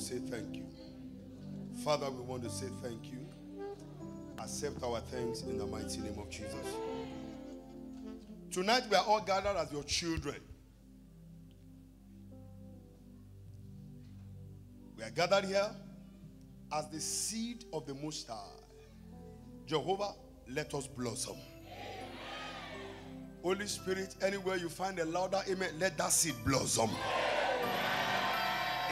say thank you. Father, we want to say thank you. Accept our thanks in the mighty name of Jesus. Tonight we are all gathered as your children. We are gathered here as the seed of the Most High. Jehovah, let us blossom. Holy Spirit, anywhere you find a louder amen, let that seed blossom.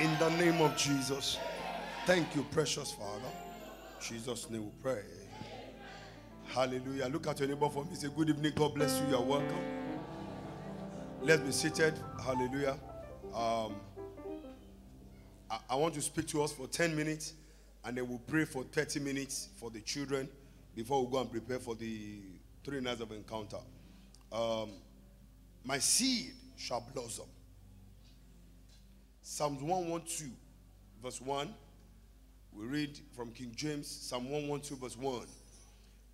In the name of Jesus. Thank you, precious Father. Jesus' name we pray. Hallelujah. Look at your neighbor for me. Say, Good evening. God bless you. You're welcome. Let's be seated. Hallelujah. Um, I, I want to speak to us for 10 minutes and then we'll pray for 30 minutes for the children before we go and prepare for the three nights of encounter. Um, my seed shall blossom. Psalms 112, verse 1. We read from King James, Psalm 112, verse 1.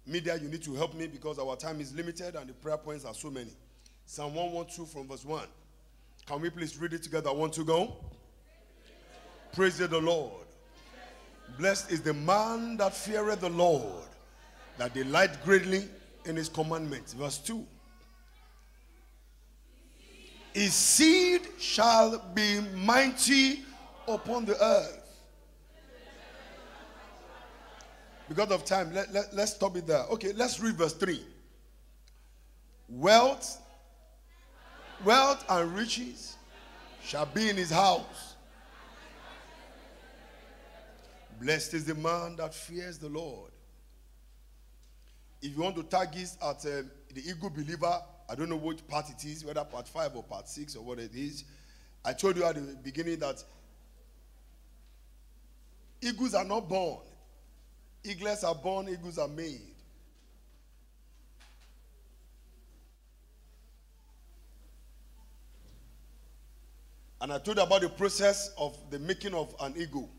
Media, you need to help me because our time is limited and the prayer points are so many. Psalm 112 from verse 1. Can we please read it together? One to go. Praise the Lord. Blessed is the man that feareth the Lord, that delight greatly in his commandments. Verse 2. His seed shall be mighty upon the earth. Because of time, let, let, let's stop it there. Okay, let's read verse 3. Wealth, wealth and riches shall be in his house. Blessed is the man that fears the Lord. If you want to tag this at um, the Eagle Believer, I don't know which part it is, whether part 5 or part 6 or what it is. I told you at the beginning that eagles are not born, eaglets are born, eagles are made. And I told you about the process of the making of an eagle.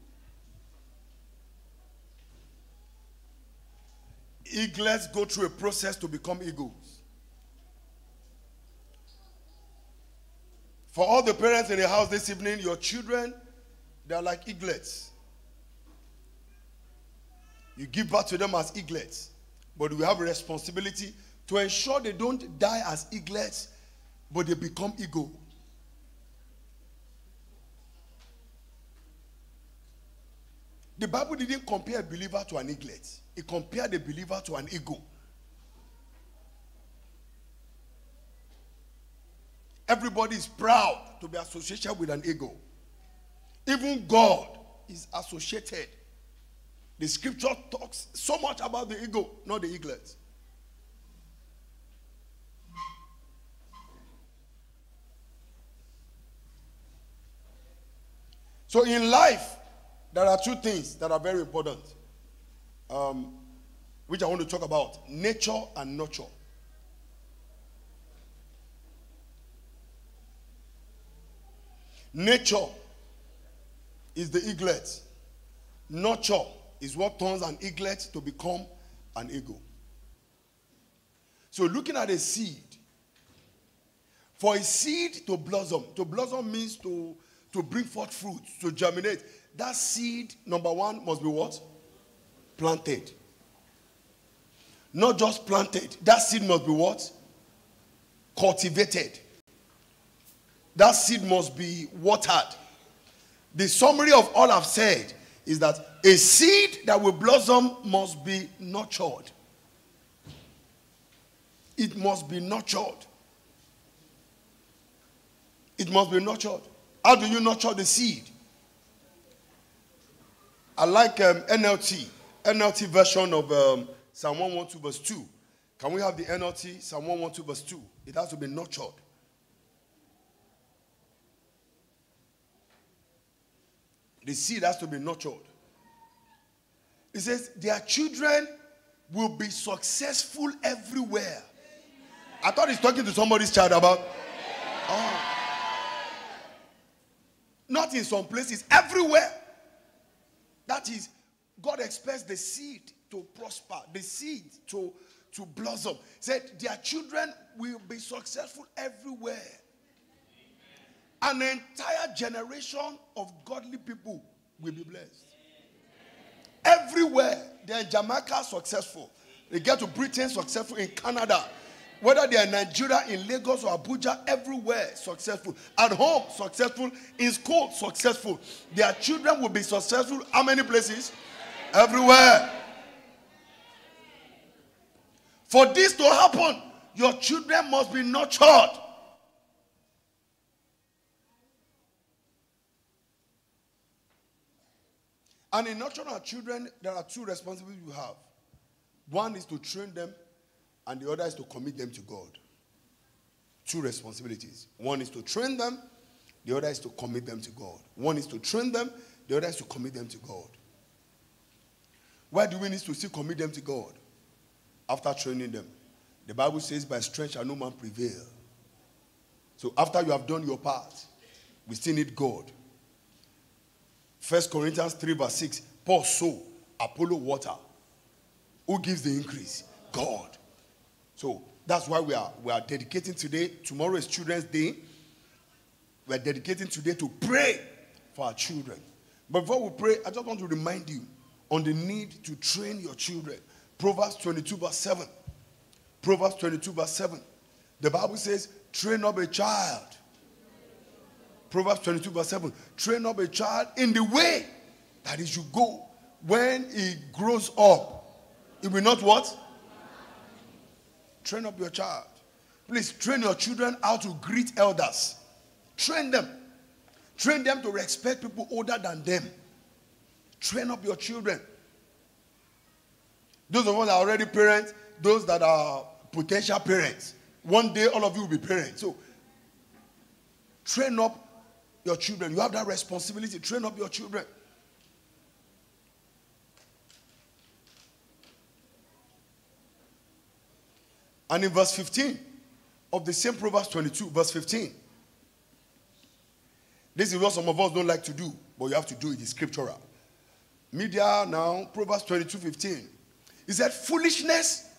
Eaglets go through a process to become eagles. For all the parents in the house this evening, your children, they are like eaglets. You give birth to them as eaglets, but we have a responsibility to ensure they don't die as eaglets, but they become eagle. The Bible didn't compare a believer to an eaglet. It compared the believer to an eagle. Everybody is proud to be associated with an eagle. Even God is associated. The scripture talks so much about the eagle, not the eaglet. So in life, there are two things that are very important, um, which I want to talk about nature and nurture. Nature is the eaglet. Nurture is what turns an eaglet to become an eagle. So, looking at a seed, for a seed to blossom, to blossom means to, to bring forth fruit, to germinate. That seed, number one, must be what? Planted. Not just planted. That seed must be what? Cultivated. That seed must be watered. The summary of all I've said is that a seed that will blossom must be nurtured. It must be nurtured. It must be nurtured. How do you nurture the seed? I like um, NLT, NLT version of um, Psalm 112, verse 2. Can we have the NLT, Psalm 112, verse 2? It has to be nurtured. The seed has to be nurtured. He says, Their children will be successful everywhere. I thought he's talking to somebody's child about. Oh. Not in some places, everywhere. That is, God expects the seed to prosper, the seed to, to blossom. Said their children will be successful everywhere. An entire generation of godly people will be blessed. Everywhere. They're in Jamaica successful. They get to Britain successful in Canada. Whether they are in Nigeria, in Lagos or Abuja, everywhere successful. At home, successful. In school, successful. Their children will be successful. How many places? Everywhere. For this to happen, your children must be nurtured. And in nurturing our children, there are two responsibilities we have. One is to train them, and the other is to commit them to God. Two responsibilities. One is to train them, the other is to commit them to God. One is to train them, the other is to commit them to God. Why do we need to still commit them to God after training them? The Bible says, By strength shall no man prevail. So after you have done your part, we still need God. First Corinthians 3, verse 6. Paul sow, Apollo water. Who gives the increase? God. So that's why we are we are dedicating today. Tomorrow is Children's Day. We are dedicating today to pray for our children. But before we pray, I just want to remind you on the need to train your children. Proverbs 22, verse 7. Proverbs 22, verse 7. The Bible says, train up a child. Proverbs 22, verse 7. Train up a child in the way that he should go. When he grows up, he will not what? Train up your child. Please train your children how to greet elders. Train them. Train them to respect people older than them. Train up your children. Those of us that are already parents, those that are potential parents, one day all of you will be parents. So train up your children. You have that responsibility. Train up your children. And in verse 15 of the same Proverbs 22, verse 15, this is what some of us don't like to do, but you have to do it. It's scriptural. Media now, Proverbs 22, 15. He said, Foolishness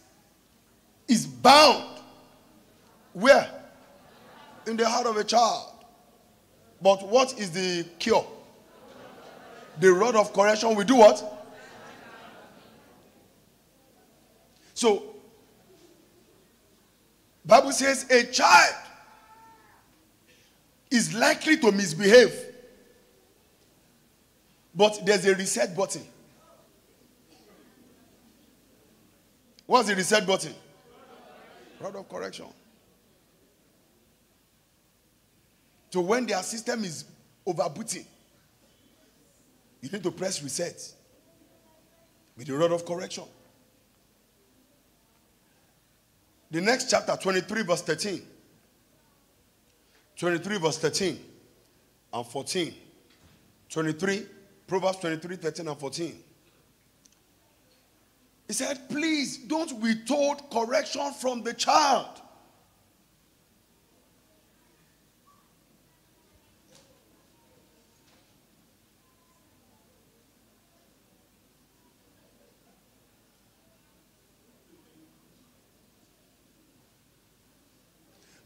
is bound. Where? In the heart of a child. But what is the cure? The rod of correction will do what? So Bible says a child is likely to misbehave. But there's a reset button. What's the reset button? Rod of correction. So when their system is overbooting, you need to press reset with the rod of correction. The next chapter, 23, verse 13. 23, verse 13 and 14. 23, Proverbs 23, 13 and 14. He said, Please don't withhold correction from the child.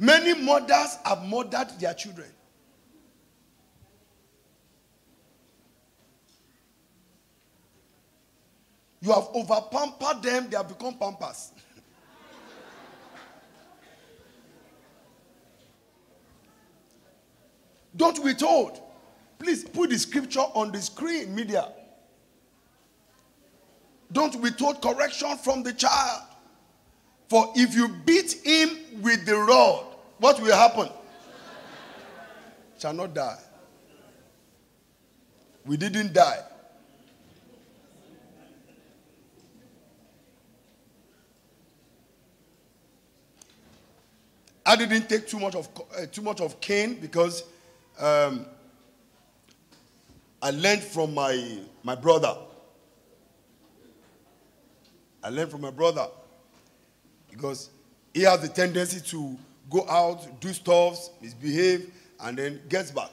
Many mothers have murdered their children. You have over pampered them, they have become pampers. Don't be told. Please put the scripture on the screen, media. Don't be told correction from the child. For if you beat him with the rod, what will happen? Shall not die. We didn't die. I didn't take too much of uh, too much of cane because um, I learned from my my brother. I learned from my brother because he has the tendency to go out, do stuff, misbehave, and then gets back.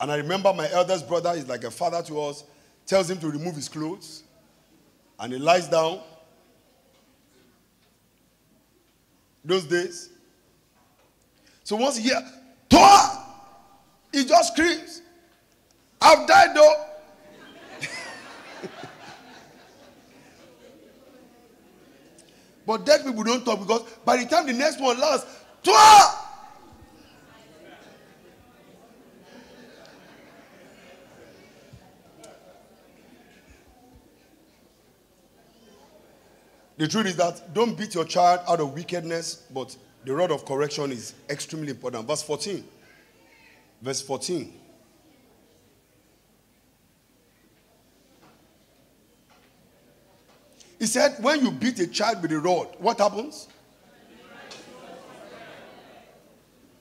And I remember my eldest brother is like a father to us, tells him to remove his clothes, and he lies down. Those days. So once he hear, Toa! He just screams. I've died though. But dead people don't talk because by the time the next one lasts, Twa! The truth is that don't beat your child out of wickedness, but the rod of correction is extremely important. Verse 14. Verse 14. He said, when you beat a child with a rod, what happens?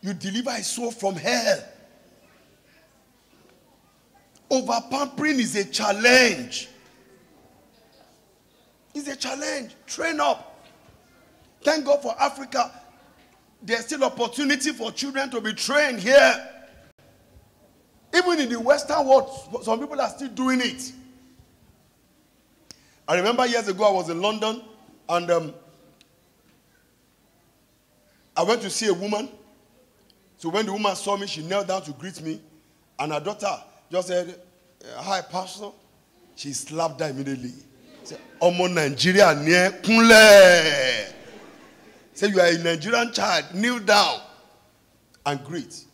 You deliver a soul from hell. Over pampering is a challenge. It's a challenge. Train up. Thank God for Africa. There's still opportunity for children to be trained here. Even in the Western world, some people are still doing it. I remember years ago I was in London and um, I went to see a woman. So when the woman saw me, she knelt down to greet me. And her daughter just said, Hi, Pastor. She slapped her immediately. ọmọ nàìjíríà ní ẹ kúnlẹ̀ say you are a nigerian child kneel down and greet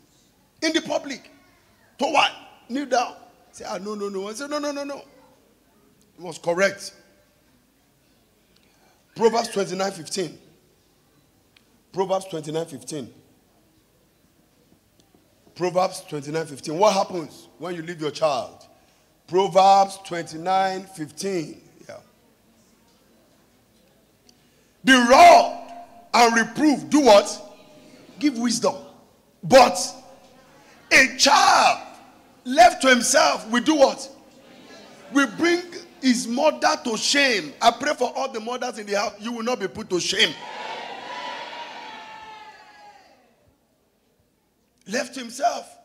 in the public to what kneel down say ah no no no i say no no no no it was correct proverbs twenty-nine fifteen proverbs twenty-nine fifteen proverbs twenty-nine fifteen what happens when you leave your child proverbs twenty-nine fifteen. The rod and reproof do what? Give wisdom. But a child left to himself will do what? Will bring his mother to shame. I pray for all the mothers in the house, you will not be put to shame. Left himself,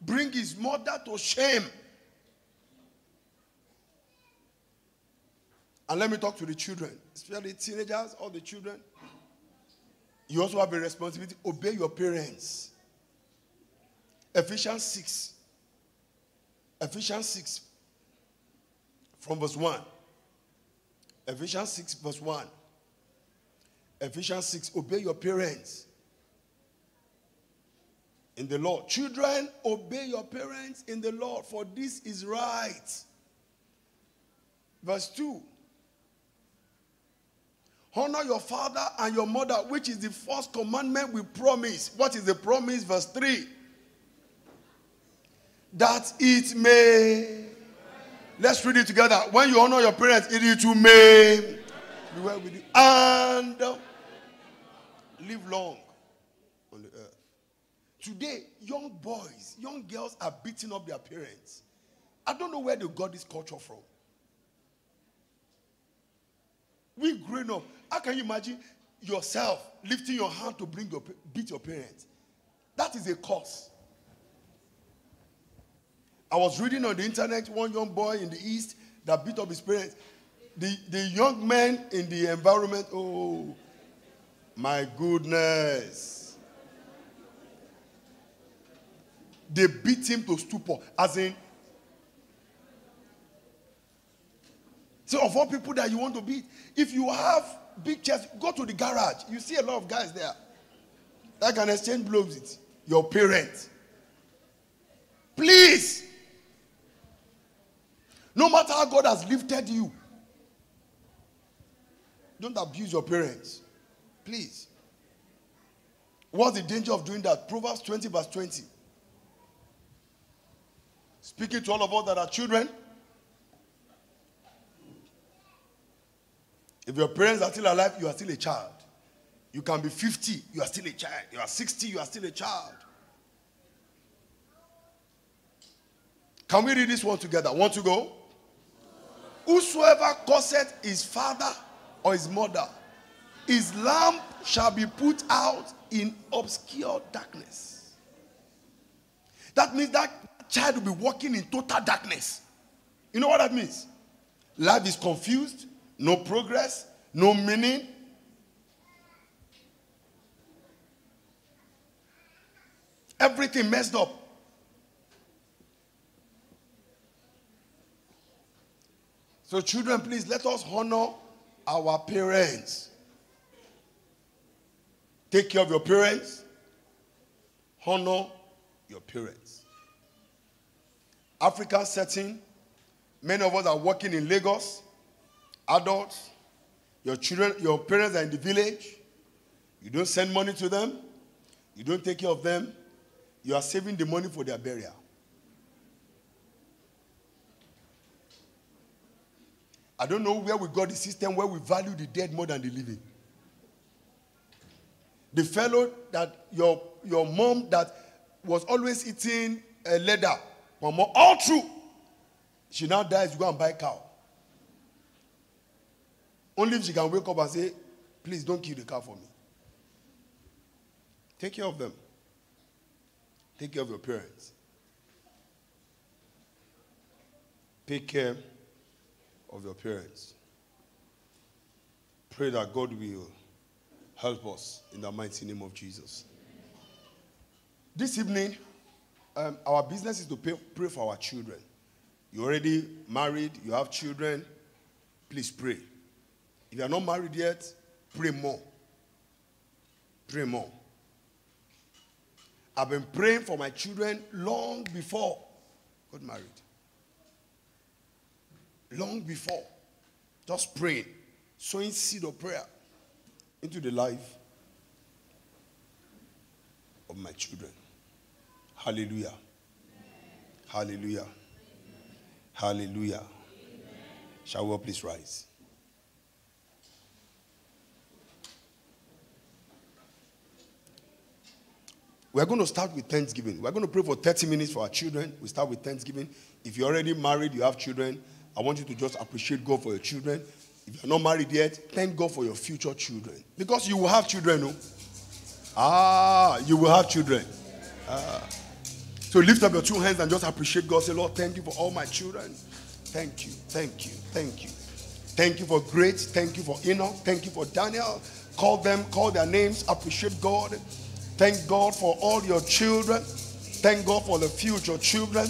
bring his mother to shame. And let me talk to the children, especially teenagers, all the children. You also have a responsibility. Obey your parents. Ephesians 6. Ephesians 6 from verse 1. Ephesians 6, verse 1. Ephesians 6, obey your parents in the Lord. Children, obey your parents in the Lord, for this is right. Verse 2 Honor your father and your mother, which is the first commandment we promise. What is the promise? Verse 3 That it may. Let's read it together. When you honor your parents, it is to may be well with you and um, live long on the earth. Today, young boys, young girls are beating up their parents. I don't know where they got this culture from. We growing up, how can you imagine yourself lifting your hand to bring your beat your parents? That is a curse. I was reading on the internet one young boy in the east that beat up his parents. The, the young men in the environment, oh my goodness. They beat him to stupor, as in. So, of all people that you want to beat, if you have big chest, go to the garage. You see a lot of guys there that can exchange blows with your parents. Please. No matter how God has lifted you, don't abuse your parents. Please. What's the danger of doing that? Proverbs 20, verse 20. Speaking to all of us that are children. If your parents are still alive, you are still a child. You can be 50, you are still a child. You are 60, you are still a child. Can we read this one together? Want to go? Whosoever curseth his father or his mother, his lamp shall be put out in obscure darkness. That means that child will be walking in total darkness. You know what that means? Life is confused, no progress, no meaning. Everything messed up. So, children, please let us honor our parents. Take care of your parents. Honor your parents. African setting, many of us are working in Lagos, adults. Your children, your parents are in the village. You don't send money to them. You don't take care of them. You are saving the money for their burial. I don't know where we got the system where we value the dead more than the living. The fellow that your, your mom that was always eating a leather, mom, all true. She now dies, you go and buy cow. Only if she can wake up and say, please don't kill the cow for me. Take care of them. Take care of your parents. Take care of your parents. Pray that God will help us in the mighty name of Jesus. This evening, um, our business is to pay, pray for our children. You're already married, you have children, please pray. If you are not married yet, pray more. Pray more. I've been praying for my children long before got married. Long before. Just praying, sowing seed of prayer into the life of my children. Hallelujah. Hallelujah. Hallelujah. Shall we all please rise? We're going to start with Thanksgiving. We're going to pray for 30 minutes for our children. We start with Thanksgiving. If you're already married, you have children, I want you to just appreciate God for your children. If you're not married yet, thank God for your future children. Because you will have children, no? Ah, you will have children. Ah. So lift up your two hands and just appreciate God. Say, Lord, thank you for all my children. Thank you, thank you, thank you. Thank you for great. Thank you for Enoch. Thank you for Daniel. Call them, call their names. Appreciate God. Thank God for all your children. Thank God for the future children.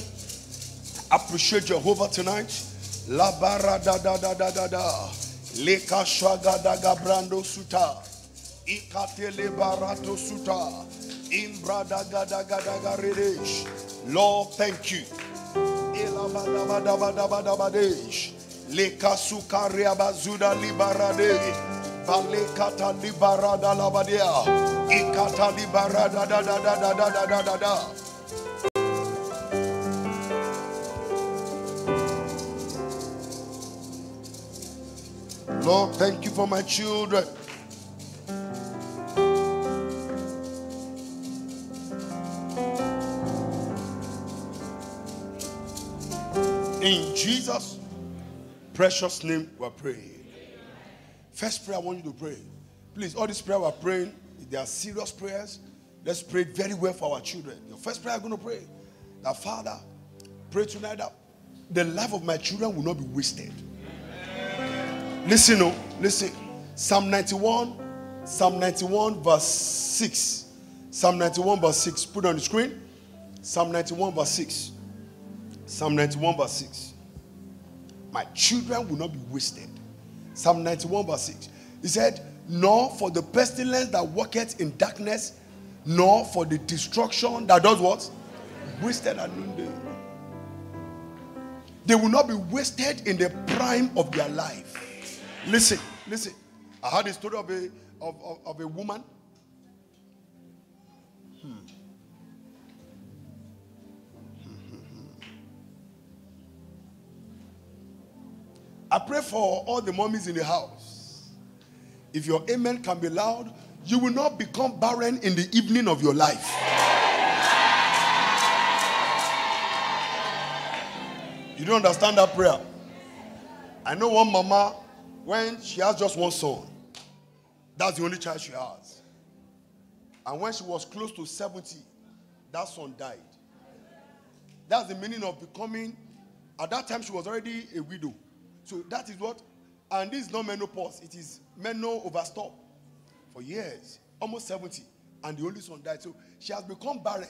Appreciate Jehovah tonight. La bara da da da da da da. Leka shwaga da gabrando suta. Ikatele barato suta. Imbra da ga da ga da ga redesh. Lord, thank you. Ela ba da ba da ba da ba da ba desh. Leka suka rea bazuda libarade. Balekata libarada labadia. Ikata libarada da da da da da da da da. Lord, thank you for my children. In Jesus' precious name, we're praying. First prayer I want you to pray. Please, all these prayers we're praying, they are serious prayers. Let's pray very well for our children. Your first prayer I'm going to pray that Father, pray tonight that the life of my children will not be wasted. Listen, oh, listen. Psalm 91, Psalm 91, verse 6. Psalm 91, verse 6. Put on the screen. Psalm 91, verse 6. Psalm 91, verse 6. My children will not be wasted. Psalm 91, verse 6. He said, Nor for the pestilence that worketh in darkness, nor for the destruction that does what? Wasted at noonday. They will not be wasted in the prime of their life. Listen, listen. I heard a story of a, of, of, of a woman. Hmm. Hmm, hmm, hmm. I pray for all the mummies in the house. If your amen can be loud, you will not become barren in the evening of your life. You don't understand that prayer? I know one mama when she has just one son. That's the only child she has. And when she was close to 70, that son died. That's the meaning of becoming, at that time, she was already a widow. So that is what, and this is not menopause, it is menopause overstop for years, almost 70, and the only son died. So she has become barren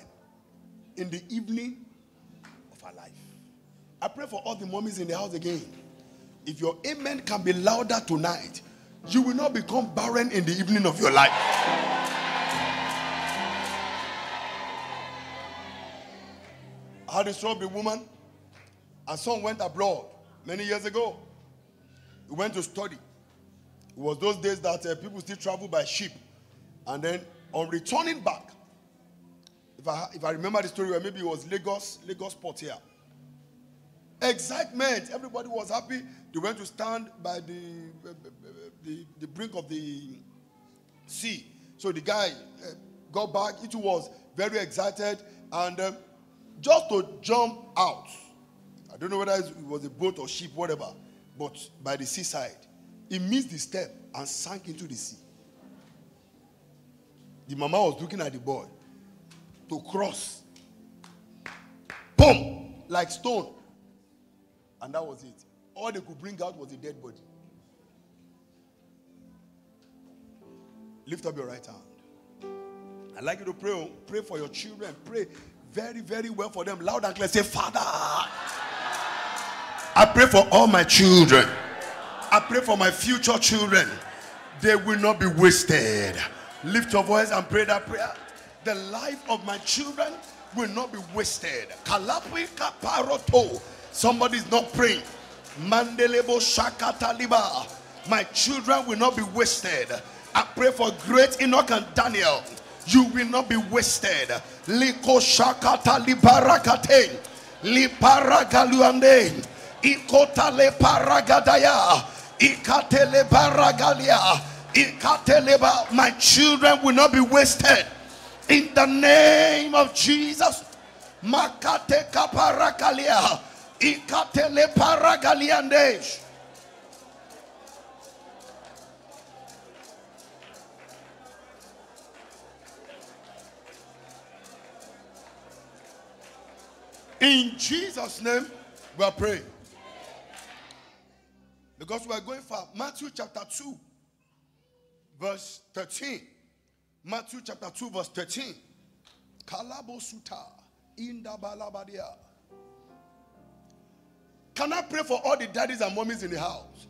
in the evening of her life. I pray for all the mummies in the house again. If your amen can be louder tonight, you will not become barren in the evening of your life. I had a strawberry woman, and son went abroad many years ago. He went to study. It was those days that uh, people still travel by ship. And then on returning back, if I, if I remember the story, well, maybe it was Lagos, Lagos Port here. Excitement. Everybody was happy. They went to stand by the, the, the brink of the sea. So the guy uh, got back. It was very excited. And um, just to jump out, I don't know whether it was a boat or ship, whatever, but by the seaside, he missed the step and sank into the sea. The mama was looking at the boy to cross. Boom! Like stone. And that was it. All they could bring out was a dead body. Lift up your right hand. I'd like you to pray. Pray for your children. Pray very, very well for them. Loud and clear. Say, Father, I pray for all my children. I pray for my future children. They will not be wasted. Lift your voice and pray that prayer. The life of my children will not be wasted. Somebody is not praying. Mandelebo Shakataliba. My children will not be wasted. I pray for great Enoch and Daniel. You will not be wasted. Liko Shakata Libarakate. Liparagaluande. Ikotale Paragadaya. Ikatele Baragalia. Ikateleba. My children will not be wasted. In the name of Jesus. Makate Kaparakalia. Ikatele Paragaliandesh. In Jesus' name, we are praying. Because we are going for Matthew chapter 2, verse 13. Matthew chapter 2, verse 13. Kalabo Suta. Can I pray for all the daddies and mommies in the house?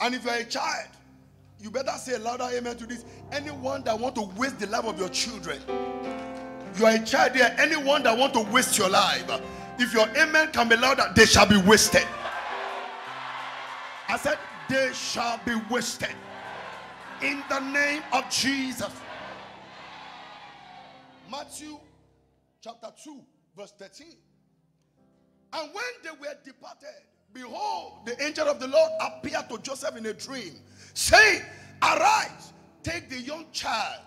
And if you're a child, you better say a louder amen to this. Anyone that want to waste the life of your children, you are a child there. Anyone that want to waste your life, if your amen can be louder, they shall be wasted. I said, they shall be wasted. In the name of Jesus. Matthew chapter 2, verse 13. And when they were departed, behold, the angel of the Lord appeared to Joseph in a dream, saying, Arise, take the young child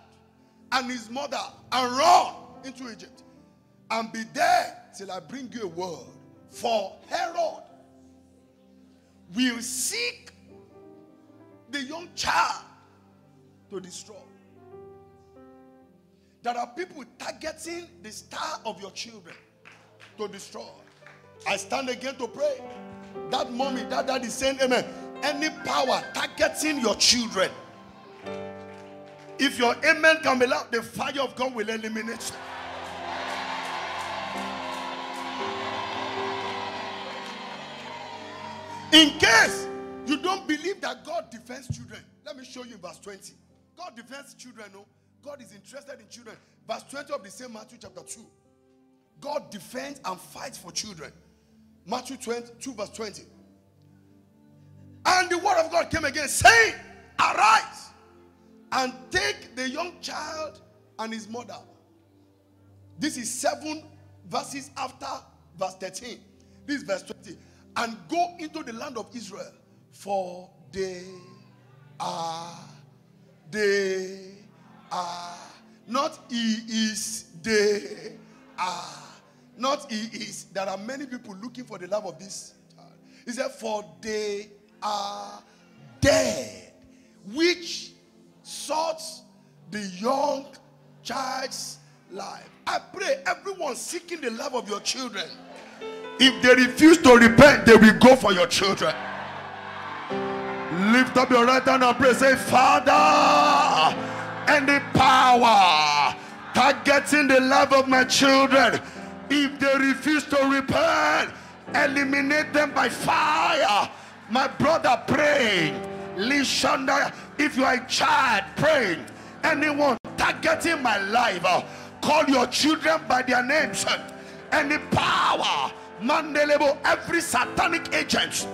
and his mother and run into Egypt and be there till I bring you a word. For Herod will seek the young child to destroy. There are people targeting the star of your children to destroy. I stand again to pray. That mommy, that daddy saying amen. Any power targeting your children. If your amen can be loud, the fire of God will eliminate. In case you don't believe that God defends children, let me show you in verse 20. God defends children, no? God is interested in children. Verse 20 of the same Matthew chapter 2. God defends and fights for children. Matthew 22, verse 20. And the word of God came again, saying, Arise and take the young child and his mother. This is seven verses after verse 13. This is verse 20. And go into the land of Israel, for they are, they are, not he is, they are. Not he is. There are many people looking for the love of this child. He said, For they are dead, which sought the young child's life. I pray everyone seeking the love of your children. If they refuse to repent, they will go for your children. Lift up your right hand and pray. Say, Father, any power targeting the love of my children if they refuse to repent, Eliminate them by fire. My brother, pray. Lishanda, if you are a child, pray. Anyone targeting my life, uh, call your children by their names. Any power, Mandelebo, every satanic agent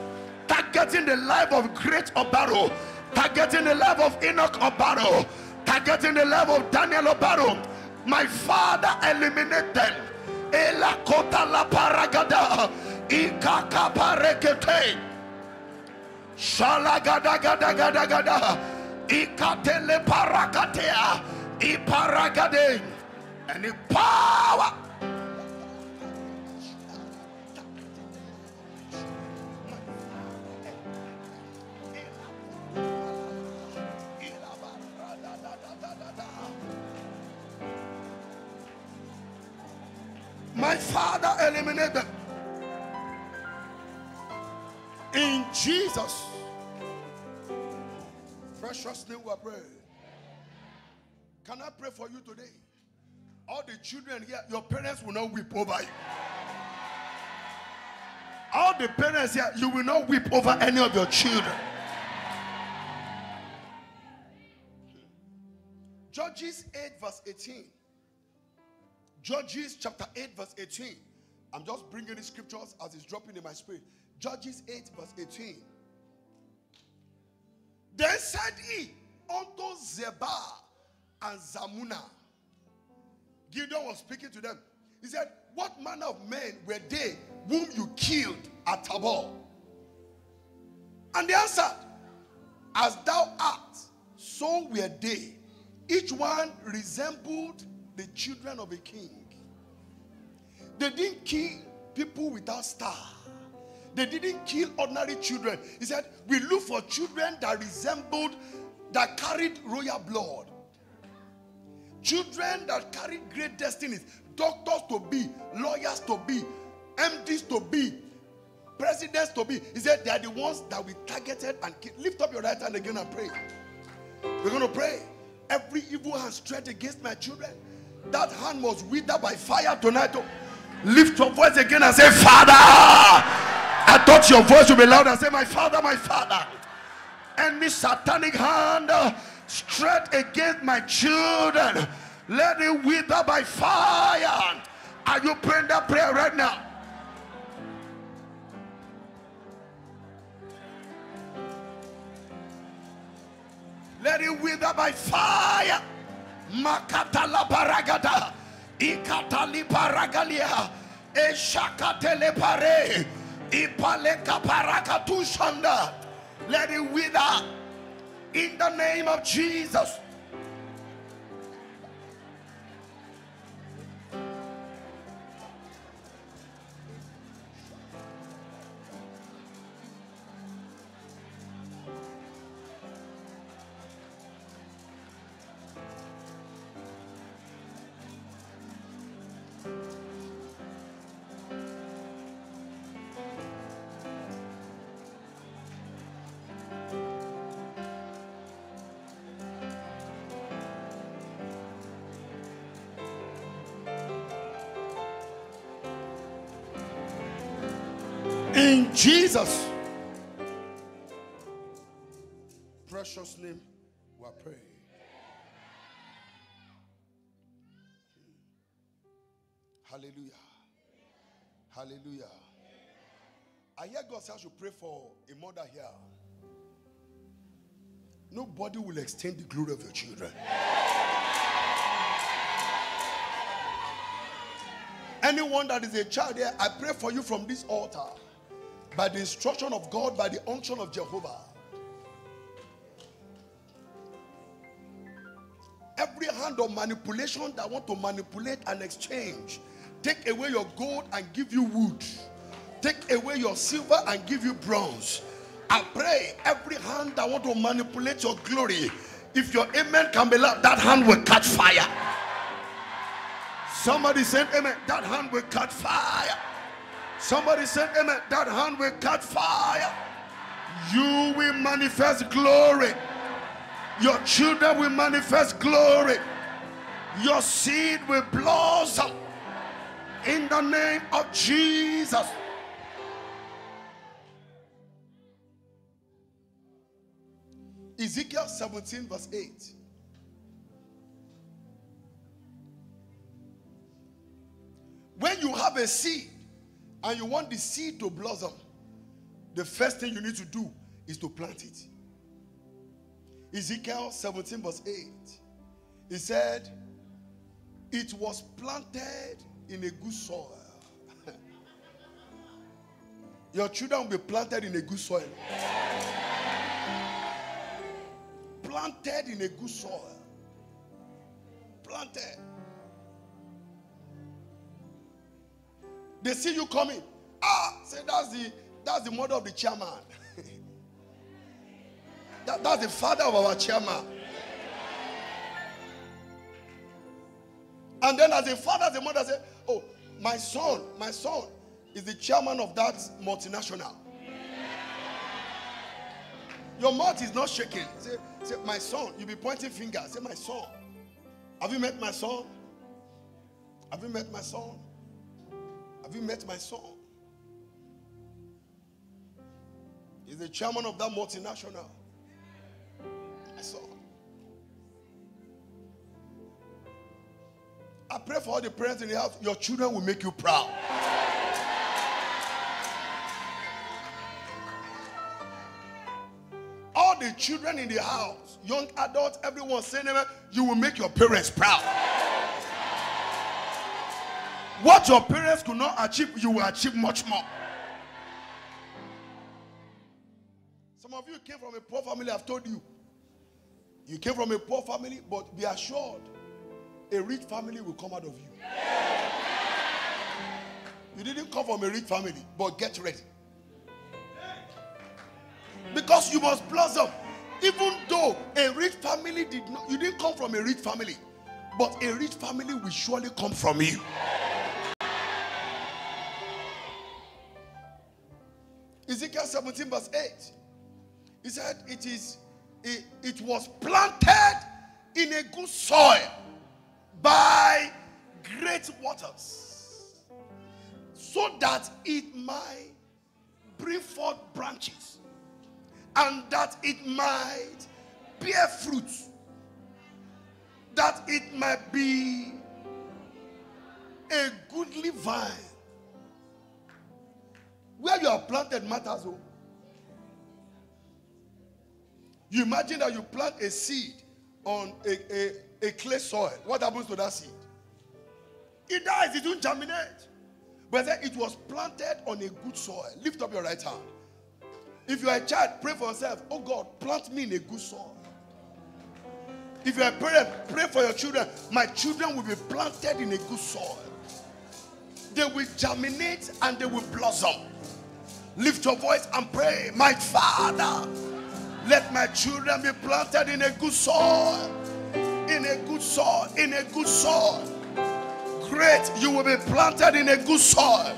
targeting the life of great Obaro, targeting the life of Enoch Obaro, targeting the life of Daniel Obaro. My father eliminate them. Ela kota la paragada, ikaka parekete. Shalagada gada gada gada, gada, ikatele parakatea, iparagade, the power. My father eliminated them. In Jesus' precious name, we pray. Can I pray for you today? All the children here, your parents will not weep over you. All the parents here, you will not weep over any of your children. Judges 8, verse 18. Judges chapter 8, verse 18. I'm just bringing the scriptures as it's dropping in my spirit. Judges 8, verse 18. Then said he unto Zebah and Zalmunna. Gideon was speaking to them. He said, What manner of men were they whom you killed at Tabor? And they answered, As thou art, so were they. Each one resembled the children of a king. They didn't kill people without star. They didn't kill ordinary children. He said, We look for children that resembled, that carried royal blood. Children that carried great destinies. Doctors to be, lawyers to be, MDs to be, presidents to be. He said, They are the ones that we targeted and killed. Lift up your right hand again and pray. We're going to pray. Every evil hand stretched against my children, that hand was withered by fire tonight. Lift your voice again and say, Father. I thought your voice would be loud and say, My father, my father. Any satanic hand uh, stretched against my children, let it wither by fire. Are you praying that prayer right now? Let it wither by fire. Makatala paragada. Ikatali paragalia. Eshakatele pare. Ipaleka parakatushanda. Let it wither. In the name of Jesus. In Jesus' precious name, we are praying. Hallelujah. Hallelujah. I hear God say I should pray for a mother here. Nobody will extend the glory of your children. Anyone that is a child here, I pray for you from this altar by the instruction of God, by the unction of Jehovah. Every hand of manipulation that want to manipulate and exchange, take away your gold and give you wood, take away your silver and give you bronze. I pray every hand that want to manipulate your glory, if your amen can be loud, that hand will catch fire. Somebody said amen, that hand will catch fire. Somebody said, Amen. That hand will cut fire. You will manifest glory. Your children will manifest glory. Your seed will blossom. In the name of Jesus. Ezekiel 17, verse 8. When you have a seed, and you want the seed to blossom, the first thing you need to do is to plant it. Ezekiel 17, verse 8. He said, It was planted in a good soil. Your children will be planted in a good soil. planted in a good soil. Planted. They see you coming. Ah, say that's the that's the mother of the chairman. that, that's the father of our chairman. And then as a father, the mother said, Oh, my son, my son is the chairman of that multinational. Your mouth is not shaking. Say, say, my son, you be pointing fingers. Say, my son. Have you met my son? Have you met my son? Have you met my son? He's the chairman of that multinational. My son. I pray for all the parents in the house. Your children will make you proud. All the children in the house, young adults, everyone saying, you will make your parents proud. What your parents could not achieve, you will achieve much more. Some of you came from a poor family, I've told you. You came from a poor family, but be assured, a rich family will come out of you. You didn't come from a rich family, but get ready. Because you must blossom. Even though a rich family did not, you didn't come from a rich family, but a rich family will surely come from you. Ezekiel 17, verse 8. He said, It is it, it was planted in a good soil by great waters, so that it might bring forth branches, and that it might bear fruit, that it might be a goodly vine. Where you are planted matters. Oh. You imagine that you plant a seed on a, a, a clay soil. What happens to that seed? It dies, it won't germinate. But then it was planted on a good soil. Lift up your right hand. If you are a child, pray for yourself. Oh God, plant me in a good soil. If you are a parent, pray for your children. My children will be planted in a good soil. They will germinate and they will blossom. Lift your voice and pray, My Father, let my children be planted in a good soil. In a good soil. In a good soil. Great, you will be planted in a good soil.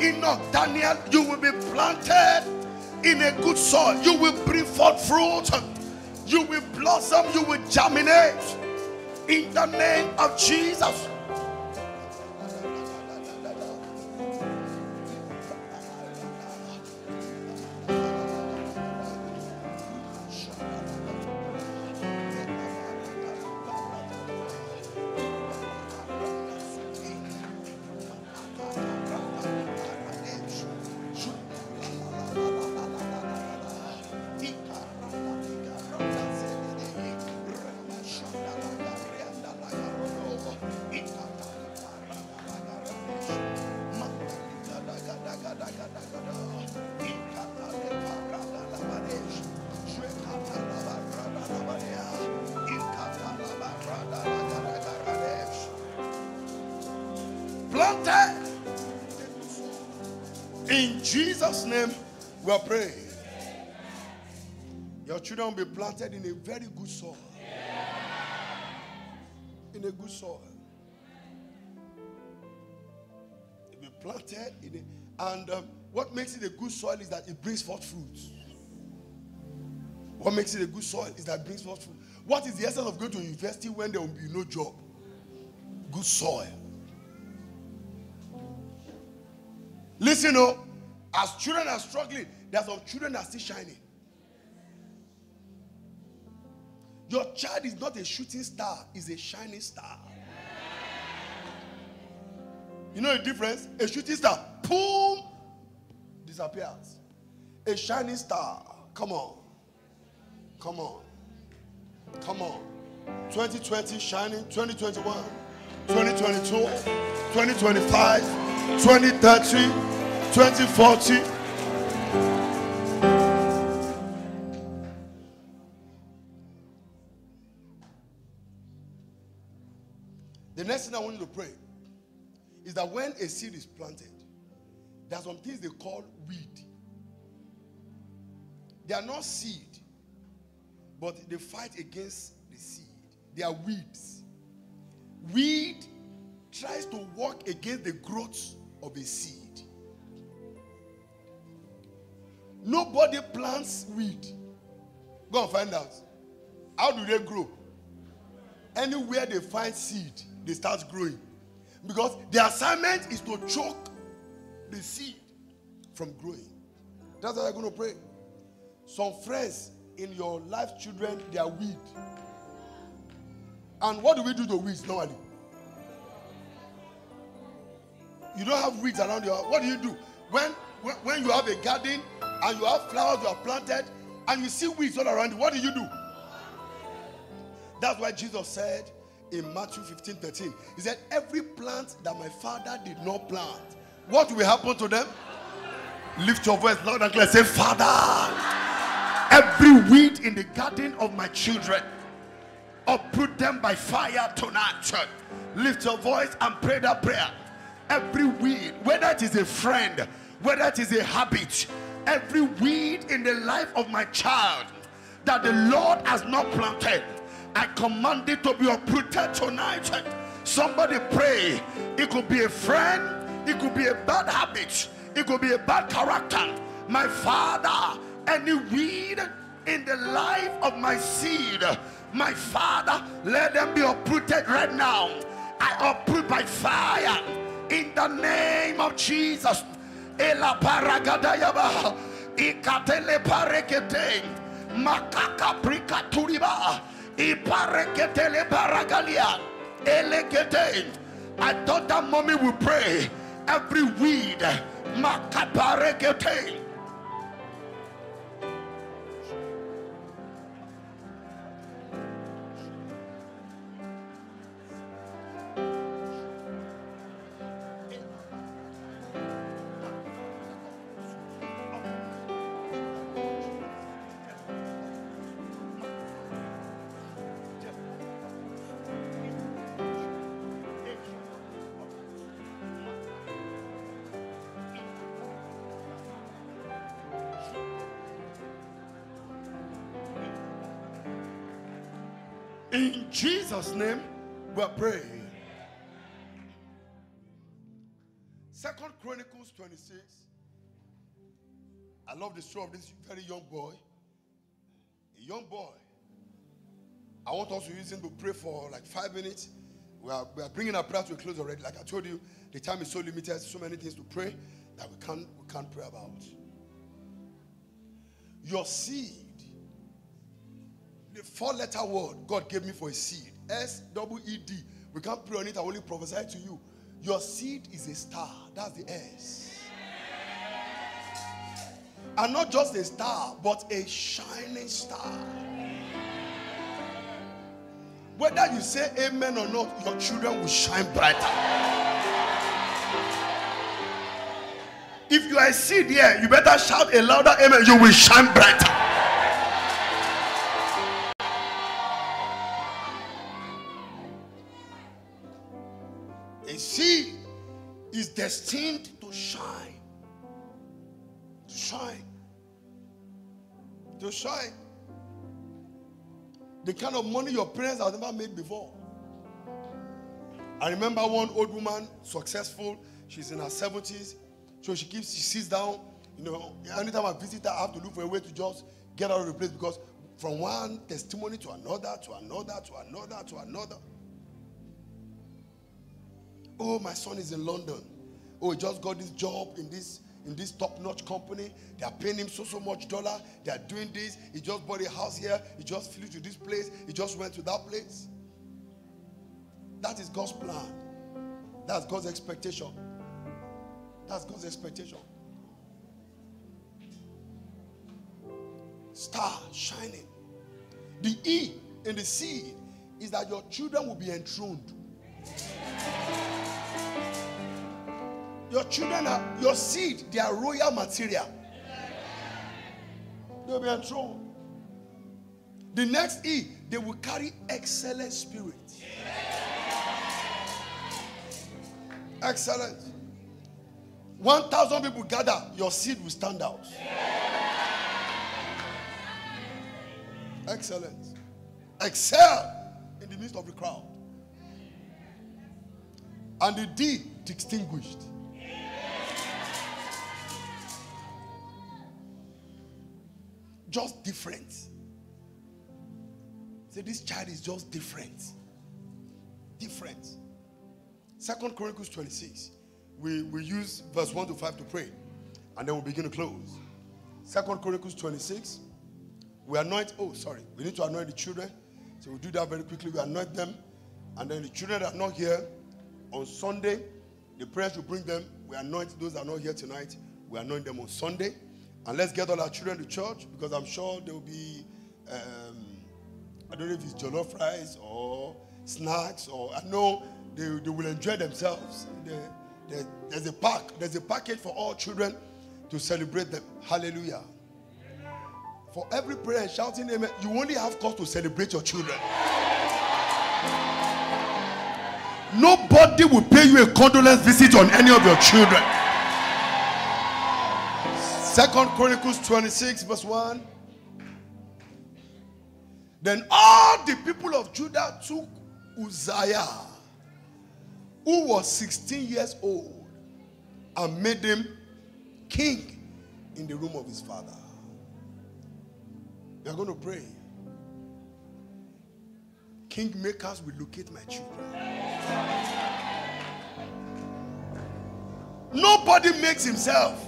Enoch, Daniel, you will be planted in a good soil. You will bring forth fruit. You will blossom. You will germinate. In the name of Jesus. In Jesus' name, we are praying. Your children will be planted in a very good soil. In a good soil. They'll be planted in a, and um, what makes it a good soil is that it brings forth fruit. What makes it a good soil is that it brings forth fruit. What is the essence of going to university when there will be no job? Good soil. Listen, oh, as children are struggling, there are some children that are still shining. Your child is not a shooting star, is a shining star. You know the difference? A shooting star, boom, disappears. A shining star, come on. Come on. Come on. 2020 shining, 2021, 2022, 2025, 2030, 2040. The next thing I want you to pray is that when a seed is planted, there are some things they call weed. They are not seed, but they fight against the seed. They are weeds. Weed tries to work against the growth of a seed. Nobody plants weed. Go and find out. How do they grow? Anywhere they find seed, they start growing. Because the assignment is to choke the seed from growing. That's what I'm going to pray. Some friends in your life, children, they are weed. And what do we do to weeds normally? You don't have weeds around your What do you do? When, when, when you have a garden and you have flowers you have planted and you see weeds all around you, what do you do? That's why Jesus said in Matthew 15 13, He said, Every plant that my father did not plant, what will happen to them? Lift your voice loud and clear. Say, Father, every weed in the garden of my children, uproot them by fire tonight. Lift your voice and pray that prayer. Every weed, whether it is a friend, whether it is a habit, every weed in the life of my child that the Lord has not planted, I command it to be uprooted tonight. Somebody pray. It could be a friend, it could be a bad habit, it could be a bad character. My father, any weed in the life of my seed, my father, let them be uprooted right now. I uproot by fire in the name of Jesus. Ela paragadayaba, ikatele parekete, makaka prikaturiba, ipareketele paragalia, elekete. I thought that mommy would pray. Every weed, makaparekete. Name, we're praying. Second Chronicles 26. I love the story of this very young boy. A young boy. I want us to use him to pray for like five minutes. We are, we are bringing our prayer to a close already. Like I told you, the time is so limited, so many things to pray that we can't, we can't pray about. Your seed the four letter word God gave me for a seed S W E D. We can't pray on it, I only prophesy to you. Your seed is a star. That's the S. And not just a star, but a shining star. Whether you say amen or not, your children will shine brighter. If you are a seed here, you better shout a louder amen. You will shine brighter. Destined to shine. To shine. To shine. The kind of money your parents have never made before. I remember one old woman, successful. She's in her 70s. So she keeps, she sits down. You know, anytime I visit her, I have to look for a way to just get out of the place because from one testimony to another, to another, to another, to another. Oh, my son is in London. Oh, he just got this job in this in this top-notch company. They are paying him so so much dollar. They are doing this. He just bought a house here. He just flew to this place. He just went to that place. That is God's plan. That's God's expectation. That's God's expectation. Star shining. The E in the seed is that your children will be enthroned. Your children are your seed, they are royal material. They'll be enthroned. The next E, they will carry excellent spirit. Excellent. 1,000 people gather, your seed will stand out. Excellent. Excel in the midst of the crowd. And the D, distinguished. Just different. Say, this child is just different. Different. Second Chronicles 26. We, we use verse 1 to 5 to pray. And then we begin to close. Second Chronicles 26. We anoint, oh, sorry. We need to anoint the children. So we do that very quickly. We anoint them. And then the children that are not here on Sunday, the prayers will bring them. We anoint those that are not here tonight. We anoint them on Sunday. And let's get all our children to church because I'm sure there will be, um, I don't know if it's jollof rice or snacks or I know they, they will enjoy themselves. They, they, there's a pack, there's a package for all children to celebrate them. Hallelujah. For every prayer and shouting amen, you only have cause to celebrate your children. Nobody will pay you a condolence visit on any of your children. Second Chronicles 26, verse 1. Then all the people of Judah took Uzziah, who was 16 years old, and made him king in the room of his father. We are going to pray. Kingmakers will locate my children. Nobody makes himself.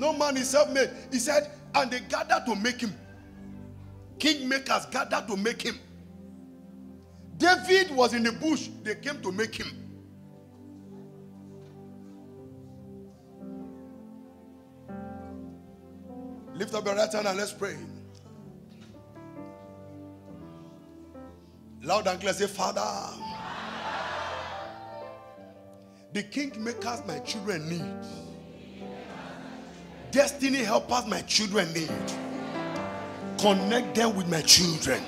No man is self-made. He said, and they gathered to make him. Kingmakers gathered to make him. David was in the bush. They came to make him. Lift up your right hand and let's pray. Loud and clear say, Father, the kingmakers my children need, destiny helpers my children need, connect them with my children.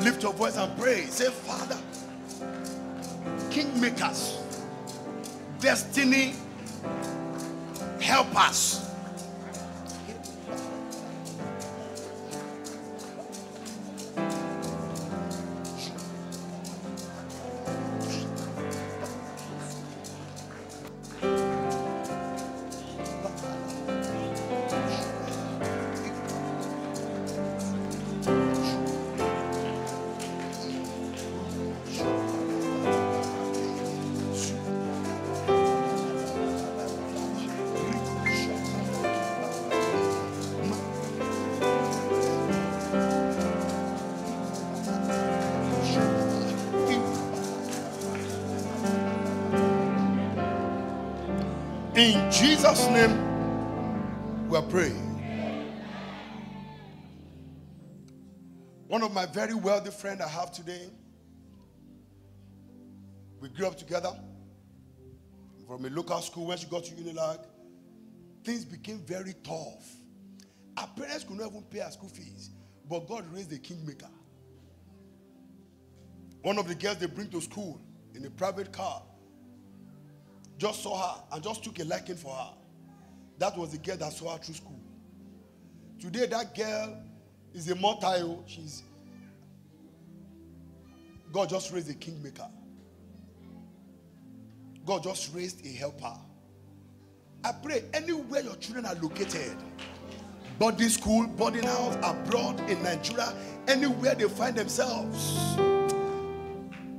Lift your voice and pray. Say, Father, kingmakers, destiny helpers Jesus' name, we are praying. One of my very wealthy friends I have today, we grew up together from a local school. When she got to Unilag, things became very tough. Our parents could not even pay our school fees, but God raised a kingmaker. One of the girls they bring to school in a private car just saw her and just took a liking for her. That was the girl that saw her through school. Today, that girl is a multi. She's God just raised a kingmaker. God just raised a helper. I pray anywhere your children are located, boarding school, boarding house, abroad, in Nigeria, anywhere they find themselves,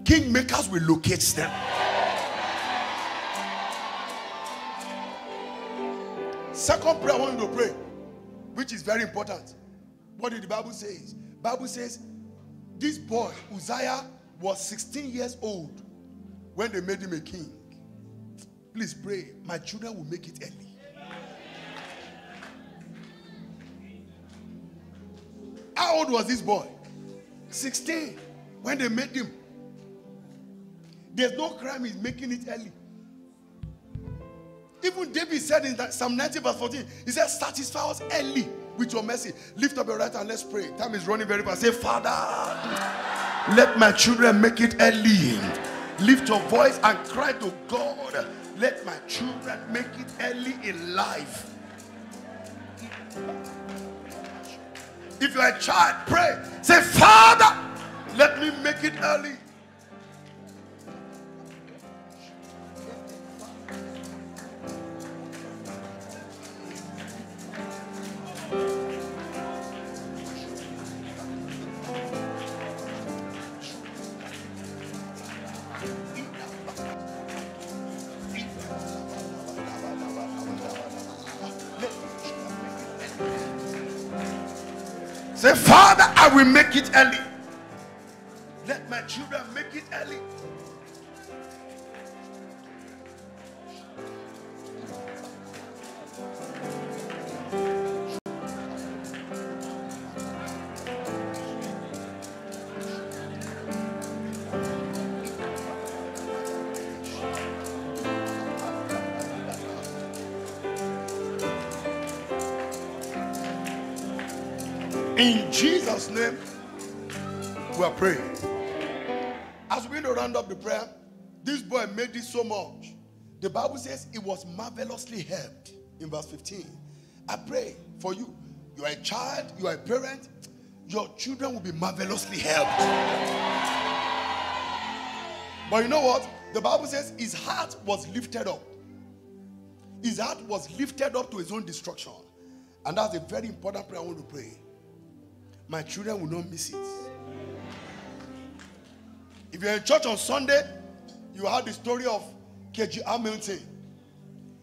kingmakers will locate them. Second prayer I want you to pray, which is very important. What did the Bible say? Bible says this boy Uzziah was 16 years old when they made him a king. Please pray. My children will make it early. How old was this boy? 16 when they made him. There's no crime in making it early. Even David said in that Psalm 90, verse 14, he said, Satisfy us early with your mercy. Lift up your right hand, let's pray. Time is running very fast. Say, Father, let my children make it early. Lift your voice and cry to God. Let my children make it early in life. If you're a child, pray. Say, Father, let me make it early. I will make it early. Let my children make it early. In Jesus' name, we are praying. As we round up the prayer, this boy made it so much. The Bible says it was marvelously helped in verse 15. I pray for you. You are a child, you are a parent, your children will be marvelously helped. But you know what? The Bible says his heart was lifted up. His heart was lifted up to his own destruction. And that's a very important prayer I want to pray. My children will not miss it. If you're in church on Sunday, you heard the story of KG Hamilton.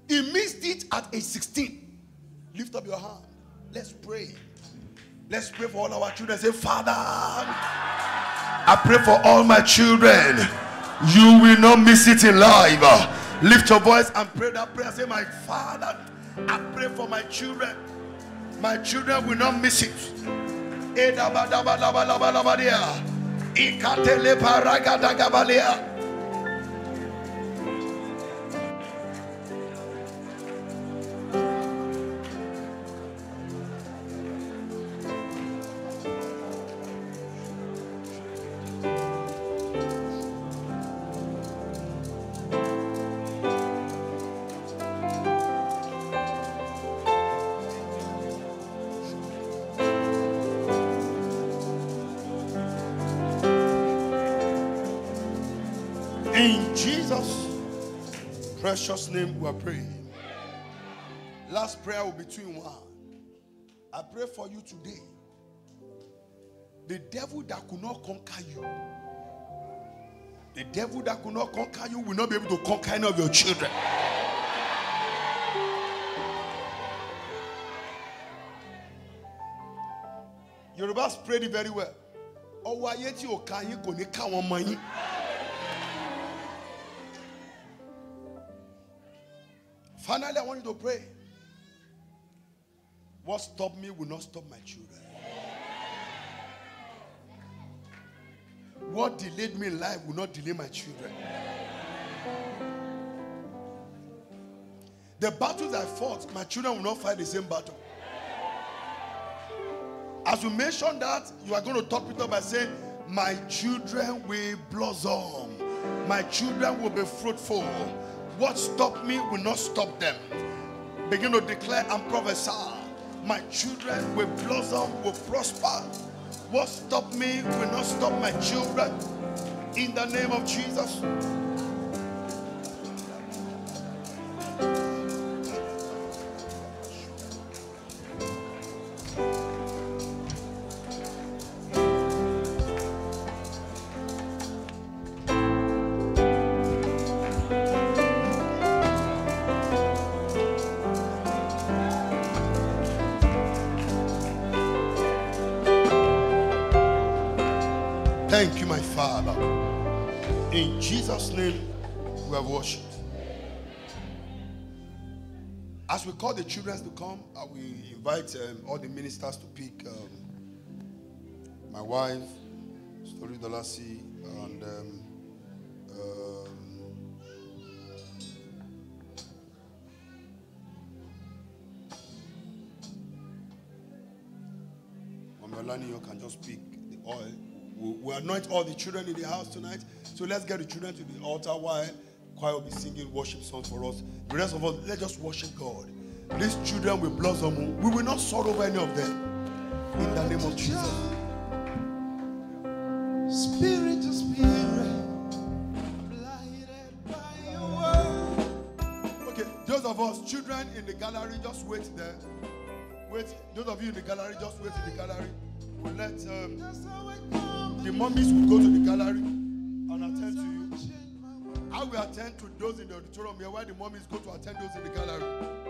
He missed it at age 16. Lift up your hand. Let's pray. Let's pray for all our children. Say, Father, I pray for all my children. You will not miss it in life. Lift your voice and pray that prayer. Say, My Father, I pray for my children. My children will not miss it. Ikatele paragadagabalea. In precious name, we are praying. Last prayer will be two in one. I pray for you today. The devil that could not conquer you, the devil that could not conquer you will not be able to conquer any of your children. Yorubas prayed it very well. Ọwọ́ ayé tí ò ká yín kò ní ká yín. Finally, I want you to pray. What stopped me will not stop my children. What delayed me in life will not delay my children. The battles I fought, my children will not fight the same battle. As you mentioned that, you are going to top it up by saying, My children will blossom, my children will be fruitful. What stopped me will not stop them. Begin to declare and prophesy. My children will blossom, will prosper. What stopped me will not stop my children. In the name of Jesus. invite um, all the ministers to pick um, my wife, Story Dolasi, and um, um Lani, you can just pick the oil. We, we anoint all the children in the house tonight. So let's get the children to the altar while choir will be singing worship songs for us. The rest of us, let's just worship God. These children will blossom. We will not sorrow over any of them. In the name of Jesus. Spirit to spirit. Okay, those of us, children in the gallery, just wait there. Wait. Those of you in the gallery, just wait in the gallery. We'll let um, the mummies will go to the gallery and attend to you. I will attend to those in the auditorium here while the mummies go to attend those in the gallery.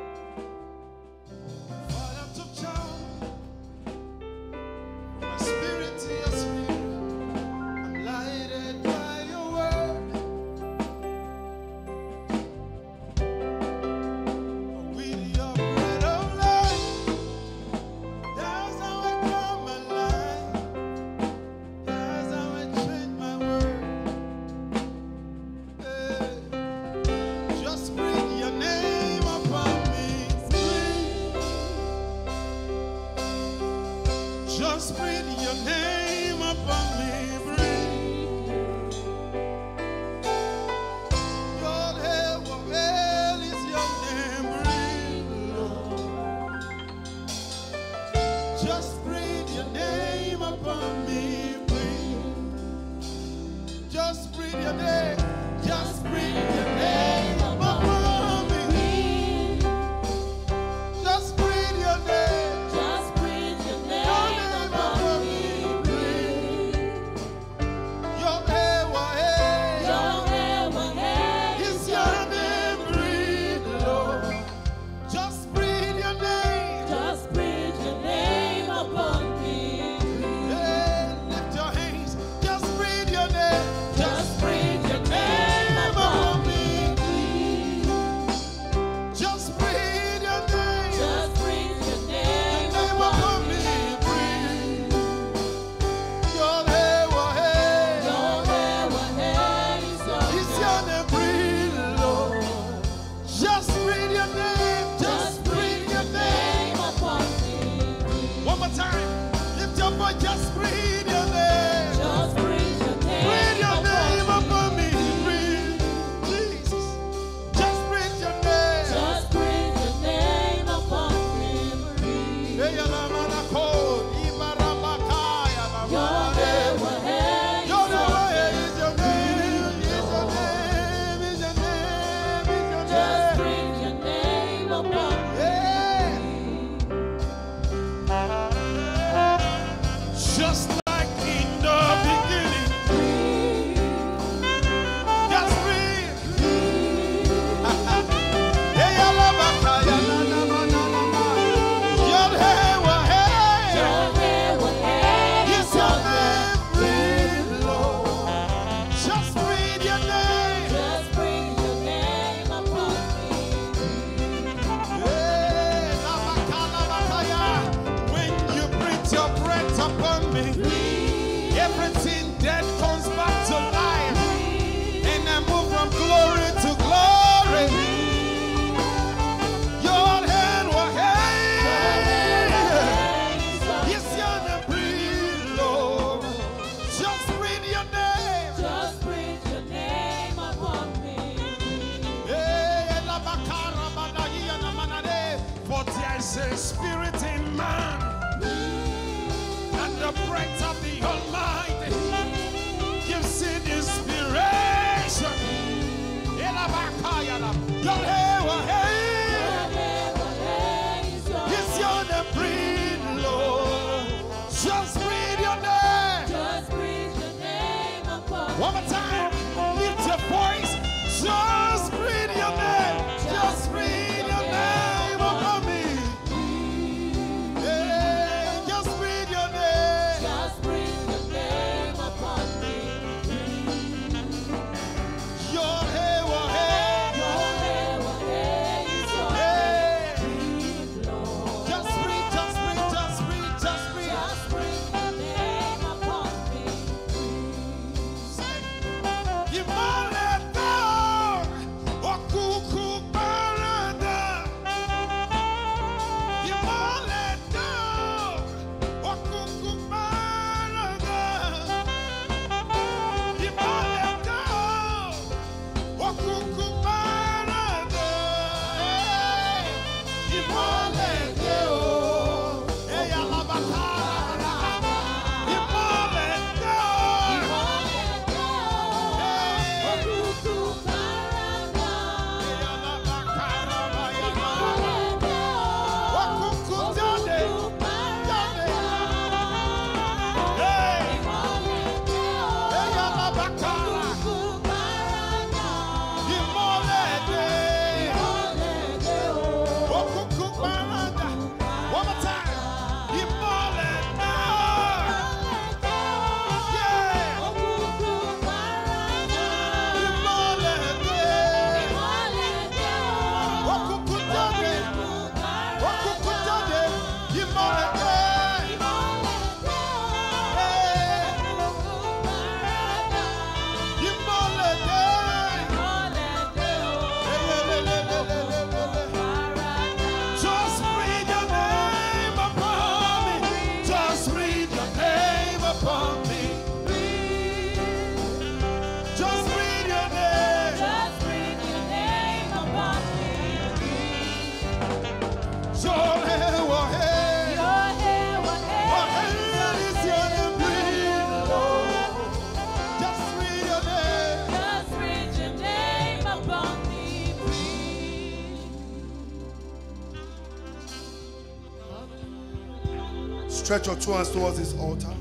Stretch your two hands towards this altar.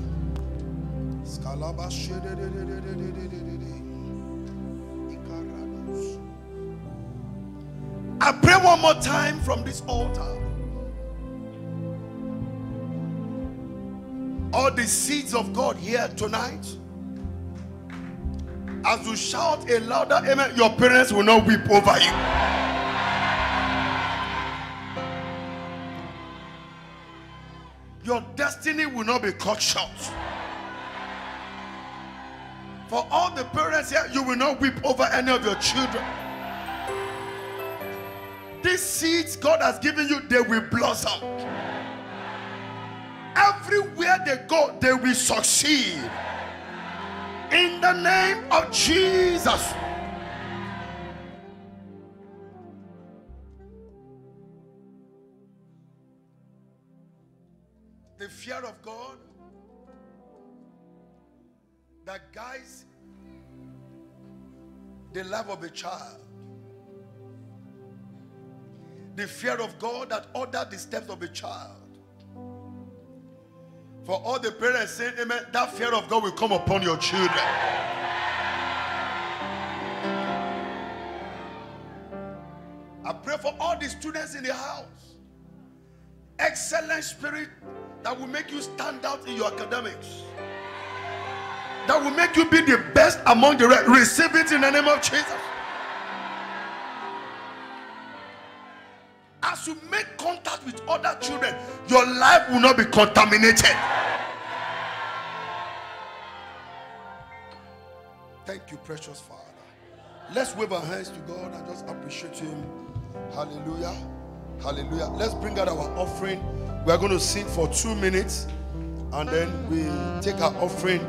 I pray one more time from this altar. All the seeds of God here tonight. As you shout a louder amen, your parents will not weep over you. Not be cut short. For all the parents here, you will not weep over any of your children. These seeds God has given you, they will blossom. Everywhere they go, they will succeed. In the name of Jesus. That guides the life of a child. The fear of God that ordered the steps of a child. For all the parents saying amen, that fear of God will come upon your children. I pray for all the students in the house. Excellent spirit that will make you stand out in your academics. That will make you be the best among the rest. Receive it in the name of Jesus. As you make contact with other children, your life will not be contaminated. Thank you, precious Father. Let's wave our hands to God and just appreciate Him. Hallelujah. Hallelujah. Let's bring out our offering. We are going to sing for two minutes and then we take our offering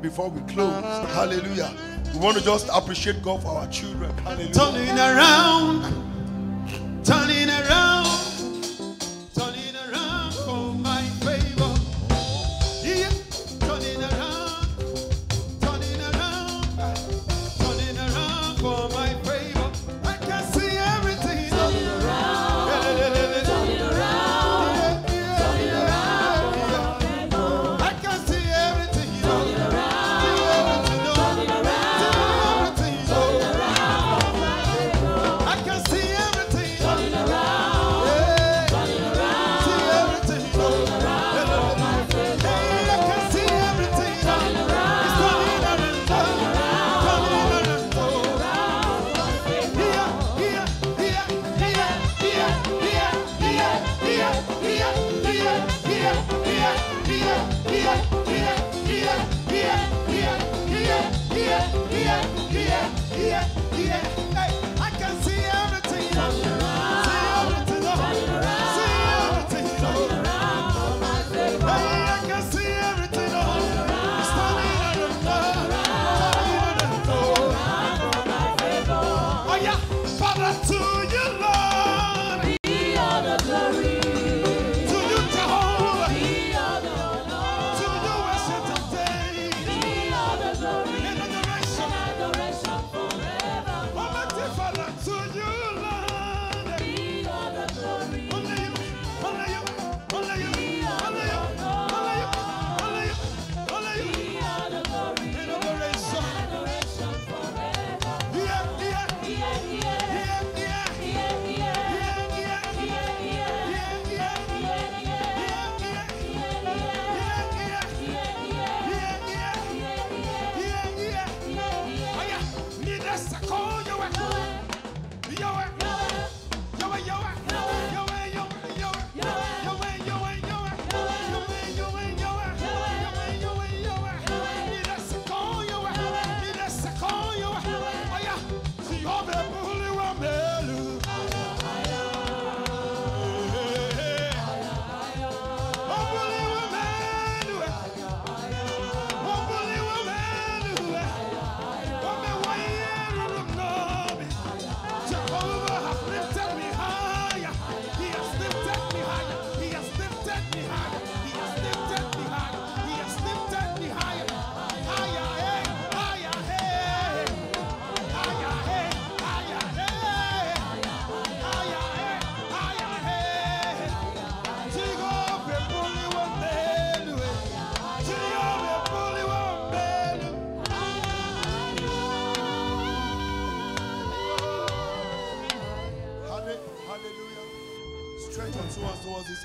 before we close. Hallelujah. We want to just appreciate God for our children. Hallelujah. Turning around, turning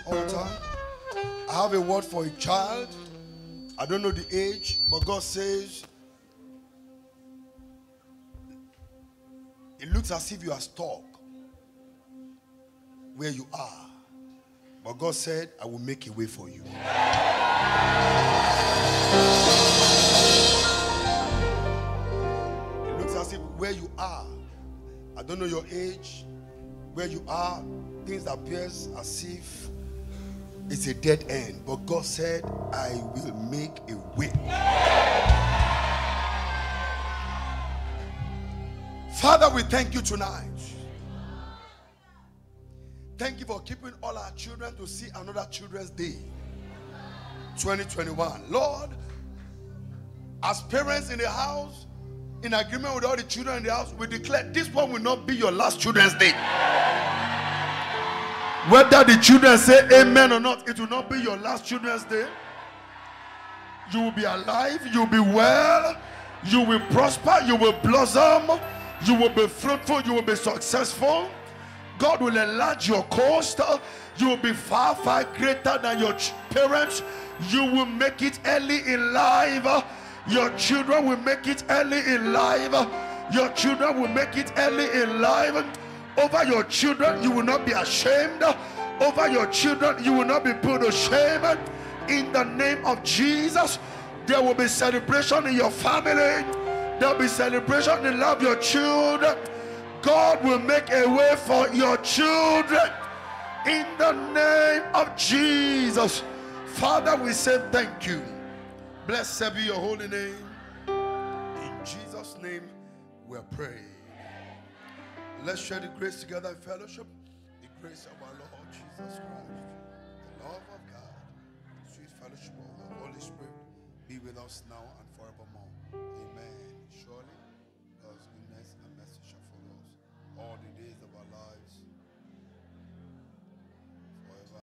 altar. I have a word for a child. I don't know the age, but God says it looks as if you are stuck where you are. But God said, I will make a way for you. It looks as if where you are, I don't know your age, where you are, things appears as if it's a dead end. But God said, I will make a way. Father, we thank you tonight. Thank you for keeping all our children to see another Children's Day 2021. Lord, as parents in the house, in agreement with all the children in the house, we declare this one will not be your last Children's Day. Whether the children say amen or not, it will not be your last Children's Day. You will be alive, you will be well, you will prosper, you will blossom, you will be fruitful, you will be successful. God will enlarge your coast. You will be far, far greater than your parents. You will make it early in life. Your children will make it early in life. Your children will make it early in life. Over your children, you will not be ashamed. Over your children, you will not be put to shame. In the name of Jesus, there will be celebration in your family. There will be celebration in love your children. God will make a way for your children in the name of Jesus. Father, we say thank you. Blessed be your holy name. In Jesus' name, we pray. Let's share the grace together in fellowship. The grace of our Lord Jesus Christ, the love of God, the sweet fellowship of the Holy Spirit be with us now